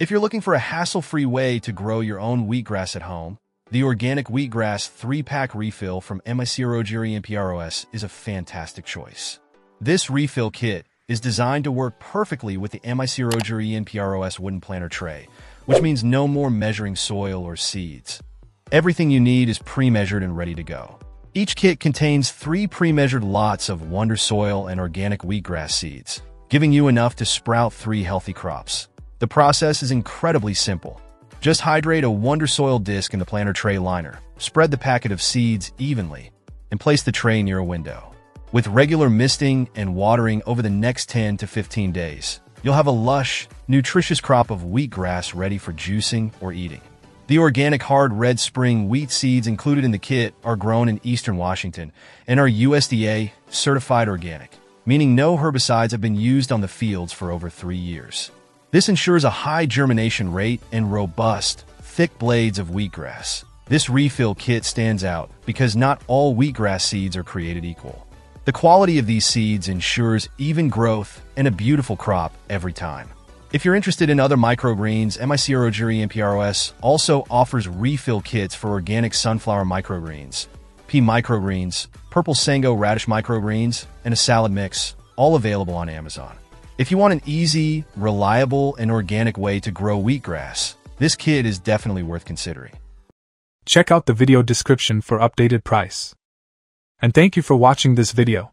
If you're looking for a hassle-free way to grow your own wheatgrass at home, the Organic Wheatgrass 3-pack refill from MICROGERI PROS is a fantastic choice. This refill kit is designed to work perfectly with the MICROGERI PROS wooden planter tray, which means no more measuring soil or seeds. Everything you need is pre-measured and ready to go. Each kit contains three pre-measured lots of Wonder Soil and organic wheatgrass seeds, giving you enough to sprout three healthy crops. The process is incredibly simple. Just hydrate a Wonder Soil disc in the planter tray liner, spread the packet of seeds evenly, and place the tray near a window. With regular misting and watering over the next 10 to 15 days, you'll have a lush, nutritious crop of wheatgrass ready for juicing or eating. The organic hard red spring wheat seeds included in the kit are grown in eastern Washington and are USDA certified organic, meaning no herbicides have been used on the fields for over three years. This ensures a high germination rate and robust, thick blades of wheatgrass. This refill kit stands out because not all wheatgrass seeds are created equal. The quality of these seeds ensures even growth and a beautiful crop every time. If you're interested in other microgreens, MICROGERI and PROS also offers refill kits for organic sunflower microgreens, pea microgreens, purple sango radish microgreens, and a salad mix, all available on Amazon. If you want an easy, reliable, and organic way to grow wheatgrass, this kit is definitely worth considering. Check out the video description for updated price. And thank you for watching this video.